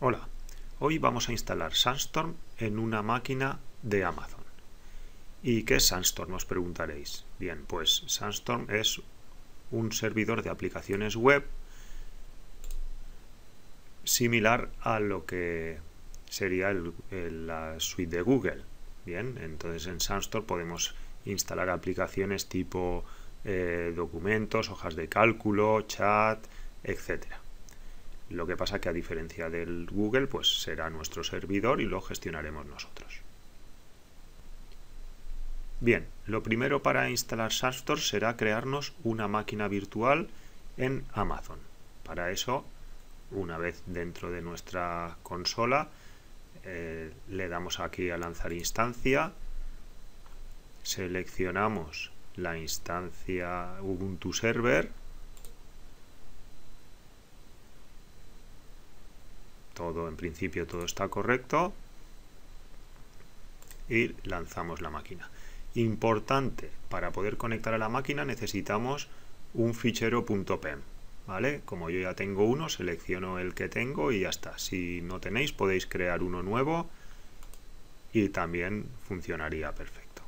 Hola, hoy vamos a instalar Sandstorm en una máquina de Amazon. ¿Y qué es Sandstorm? Os preguntaréis. Bien, pues Sandstorm es un servidor de aplicaciones web similar a lo que sería la suite de Google. Bien, entonces en Sandstorm podemos instalar aplicaciones tipo eh, documentos, hojas de cálculo, chat, etcétera. Lo que pasa que a diferencia del Google, pues será nuestro servidor y lo gestionaremos nosotros. Bien, lo primero para instalar Sandstorm será crearnos una máquina virtual en Amazon. Para eso, una vez dentro de nuestra consola, eh, le damos aquí a lanzar instancia, seleccionamos la instancia Ubuntu Server, todo en principio todo está correcto y lanzamos la máquina importante para poder conectar a la máquina necesitamos un fichero .pem ¿vale? como yo ya tengo uno selecciono el que tengo y ya está si no tenéis podéis crear uno nuevo y también funcionaría perfecto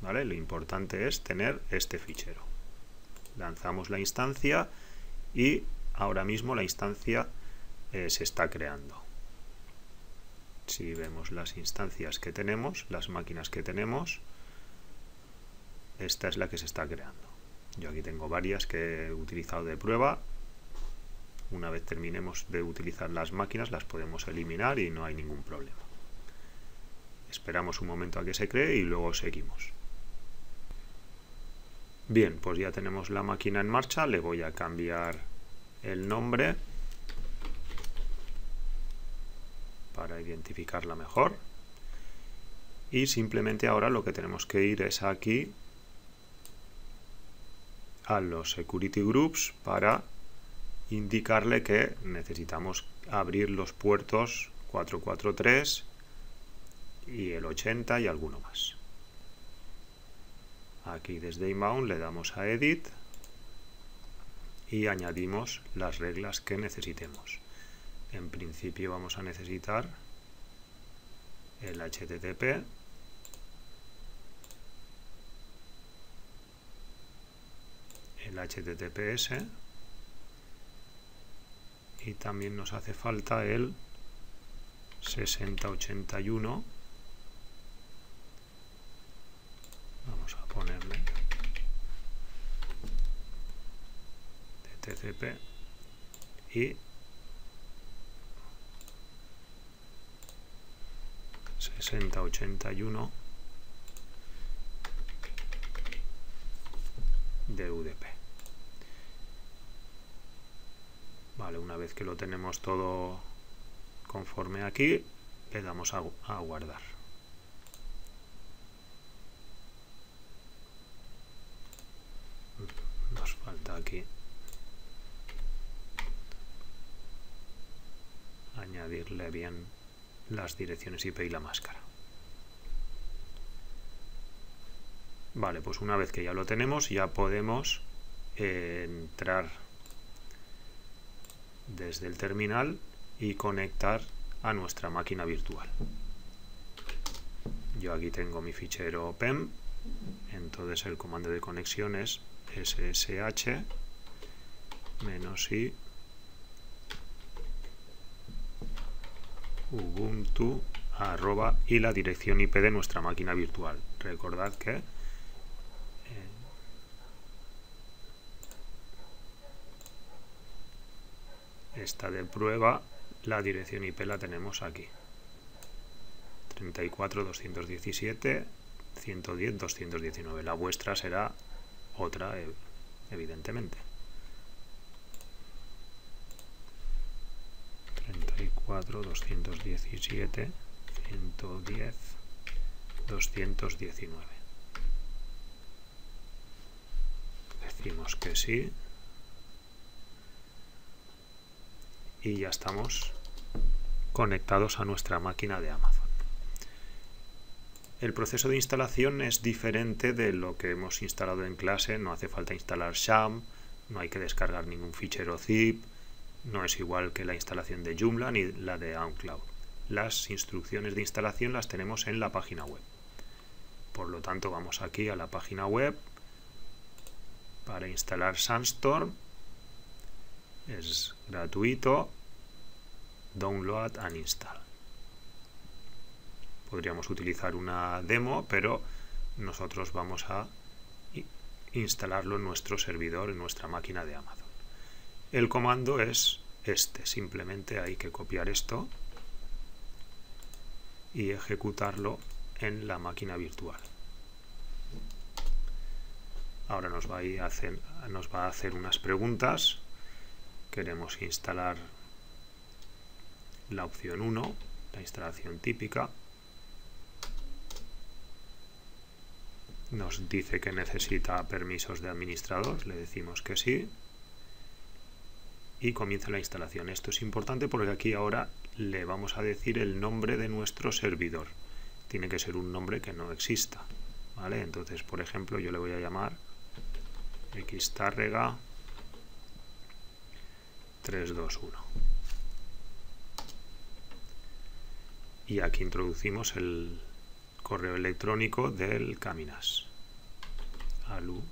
¿vale? lo importante es tener este fichero lanzamos la instancia y ahora mismo la instancia eh, se está creando. Si vemos las instancias que tenemos, las máquinas que tenemos, esta es la que se está creando. Yo aquí tengo varias que he utilizado de prueba. Una vez terminemos de utilizar las máquinas, las podemos eliminar y no hay ningún problema. Esperamos un momento a que se cree y luego seguimos. Bien, pues ya tenemos la máquina en marcha. Le voy a cambiar el nombre para identificarla mejor. Y simplemente ahora lo que tenemos que ir es aquí a los security groups para indicarle que necesitamos abrir los puertos 443 y el 80 y alguno más. Aquí desde inbound le damos a edit y añadimos las reglas que necesitemos en principio vamos a necesitar el HTTP el HTTPS y también nos hace falta el 6081 vamos a ponerle TCP y 6081 de UDP. Vale, una vez que lo tenemos todo conforme aquí, le damos a, a guardar. Nos falta aquí añadirle bien las direcciones IP y la máscara. Vale, pues una vez que ya lo tenemos, ya podemos eh, entrar desde el terminal y conectar a nuestra máquina virtual. Yo aquí tengo mi fichero PEM, entonces el comando de conexión es ssh ubuntu arroba y la dirección IP de nuestra máquina virtual. Recordad que eh, esta de prueba, la dirección IP la tenemos aquí. 34 217 110 219. La vuestra será otra, evidentemente. 4, 217, 110, 219. Decimos que sí. Y ya estamos conectados a nuestra máquina de Amazon. El proceso de instalación es diferente de lo que hemos instalado en clase. No hace falta instalar SHAM, no hay que descargar ningún fichero zip, no es igual que la instalación de Joomla ni la de OnCloud. Las instrucciones de instalación las tenemos en la página web. Por lo tanto, vamos aquí a la página web para instalar Sandstorm. Es gratuito. Download and install. Podríamos utilizar una demo, pero nosotros vamos a instalarlo en nuestro servidor, en nuestra máquina de Amazon. El comando es este, simplemente hay que copiar esto y ejecutarlo en la máquina virtual. Ahora nos va a, hacer, nos va a hacer unas preguntas. Queremos instalar la opción 1, la instalación típica. Nos dice que necesita permisos de administrador, le decimos que sí. Y comienza la instalación. Esto es importante porque aquí ahora le vamos a decir el nombre de nuestro servidor. Tiene que ser un nombre que no exista. ¿vale? Entonces, por ejemplo, yo le voy a llamar xtarrega 321. Y aquí introducimos el correo electrónico del Caminas. Alu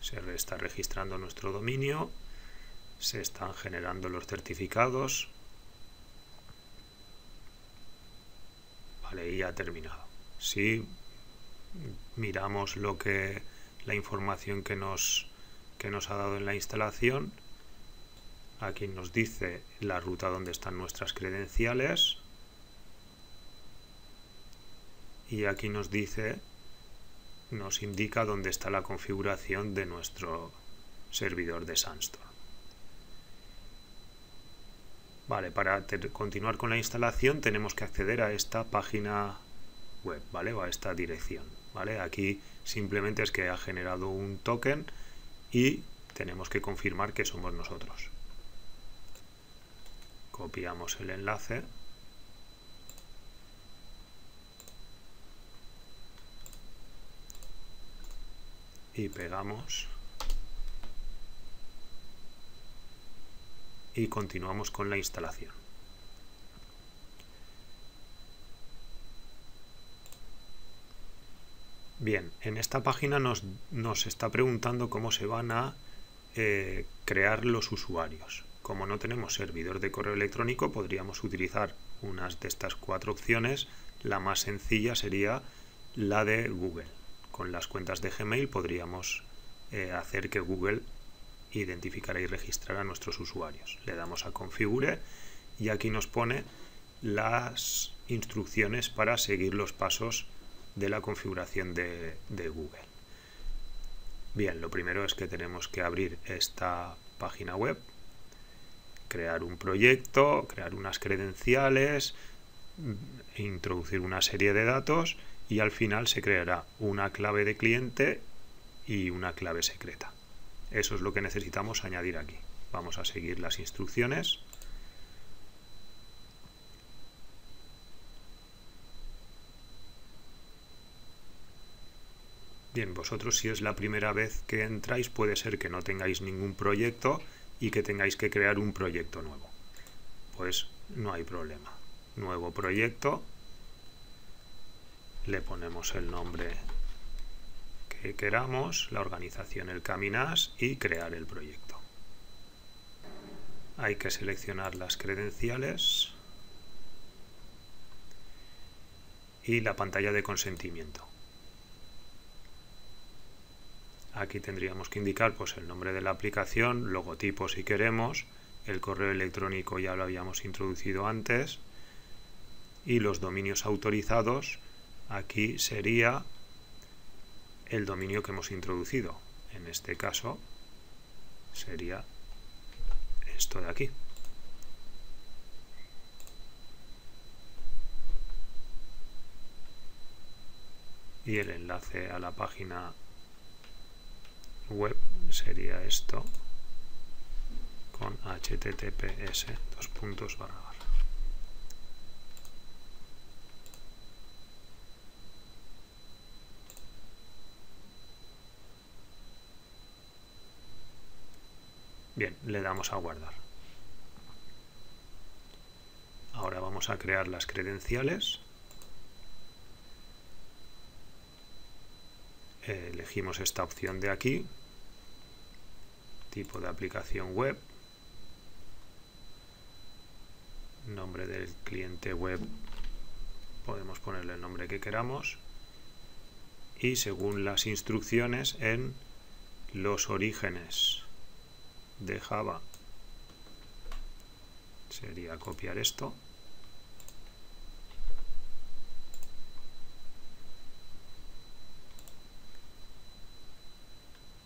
se está registrando nuestro dominio se están generando los certificados. Vale y ha terminado. Si miramos lo que la información que nos que nos ha dado en la instalación. Aquí nos dice la ruta donde están nuestras credenciales. Y aquí nos dice nos indica dónde está la configuración de nuestro servidor de Sandstorm Vale, para continuar con la instalación tenemos que acceder a esta página web, ¿vale? O a esta dirección, ¿vale? Aquí simplemente es que ha generado un token y tenemos que confirmar que somos nosotros. Copiamos el enlace. Y pegamos y continuamos con la instalación. Bien, en esta página nos, está preguntando cómo se van a eh, crear los usuarios. Como no tenemos servidor de correo electrónico, podríamos utilizar unas de estas cuatro opciones. La más sencilla sería la de Google. Con las cuentas de Gmail podríamos eh, hacer que Google identificar y registrar a nuestros usuarios. Le damos a configure y aquí nos pone las instrucciones para seguir los pasos de la configuración de, de Google. Bien, lo primero es que tenemos que abrir esta página web, crear un proyecto, crear unas credenciales, introducir una serie de datos y al final se creará una clave de cliente y una clave secreta. Eso es lo que necesitamos añadir aquí. Vamos a seguir las instrucciones. Bien, vosotros si es la primera vez que entráis puede ser que no tengáis ningún proyecto y que tengáis que crear un proyecto nuevo. Pues no hay problema. Nuevo proyecto. Le ponemos el nombre queramos, la organización El Caminas y crear el proyecto. Hay que seleccionar las credenciales y la pantalla de consentimiento. Aquí tendríamos que indicar pues, el nombre de la aplicación, logotipo si queremos, el correo electrónico ya lo habíamos introducido antes y los dominios autorizados aquí sería el dominio que hemos introducido. En este caso sería esto de aquí. Y el enlace a la página web sería esto con https dos puntos barra Bien, le damos a guardar. Ahora vamos a crear las credenciales. Elegimos esta opción de aquí, tipo de aplicación web, nombre del cliente web, podemos ponerle el nombre que queramos. Y según las instrucciones en los orígenes de Java sería copiar esto.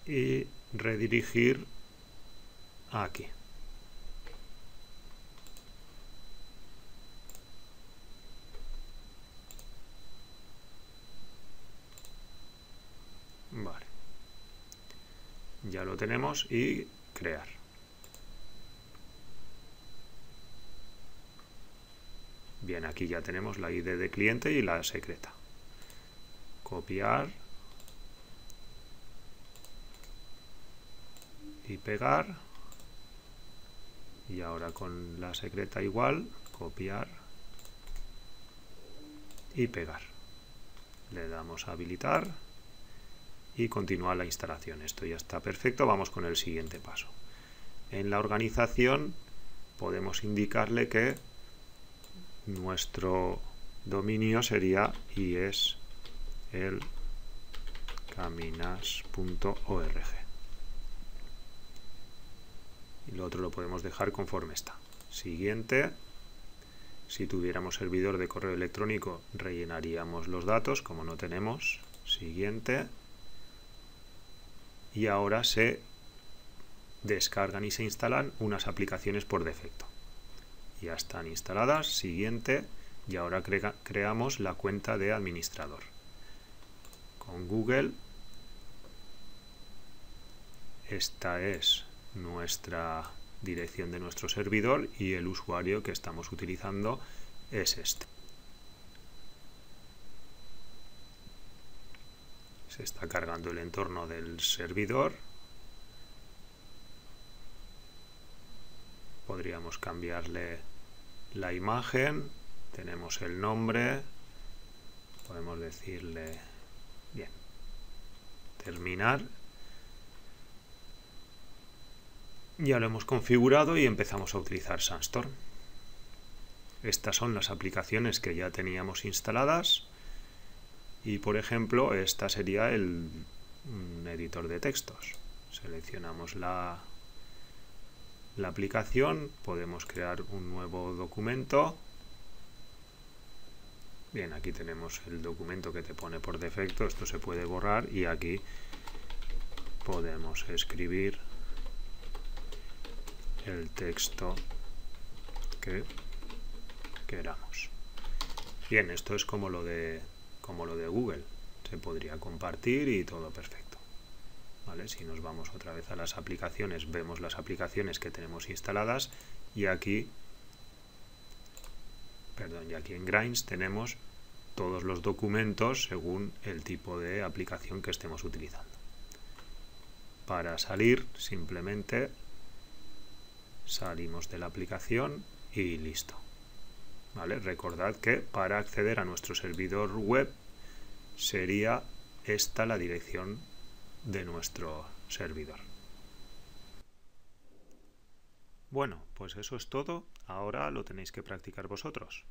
Y redirigir aquí. Vale. Ya lo tenemos y crear Bien, aquí ya tenemos la ID de cliente y la secreta. Copiar. Y pegar. Y ahora con la secreta igual, copiar y pegar. Le damos a habilitar y continúa la instalación. Esto ya está perfecto. Vamos con el siguiente paso. En la organización podemos indicarle que nuestro dominio sería y es el caminas.org y lo otro lo podemos dejar conforme está siguiente si tuviéramos servidor de correo electrónico rellenaríamos los datos como no tenemos siguiente y ahora se descargan y se instalan unas aplicaciones por defecto ya están instaladas. Siguiente. Y ahora creamos la cuenta de administrador. Con Google. Esta es nuestra dirección de nuestro servidor y el usuario que estamos utilizando es este. Se está cargando el entorno del servidor. podríamos cambiarle la imagen, tenemos el nombre, podemos decirle, bien, terminar. Ya lo hemos configurado y empezamos a utilizar Sandstorm. Estas son las aplicaciones que ya teníamos instaladas y por ejemplo esta sería el editor de textos. Seleccionamos la la aplicación, podemos crear un nuevo documento. Bien, aquí tenemos el documento que te pone por defecto, esto se puede borrar y aquí podemos escribir el texto que queramos. Bien, esto es como lo de como lo de Google, se podría compartir y todo perfecto. Si nos vamos otra vez a las aplicaciones, vemos las aplicaciones que tenemos instaladas y aquí, perdón, y aquí en Grinds tenemos todos los documentos según el tipo de aplicación que estemos utilizando. Para salir, simplemente salimos de la aplicación y listo. Recordad que para acceder a nuestro servidor web sería esta la dirección de nuestro servidor. Bueno, pues eso es todo. Ahora lo tenéis que practicar vosotros.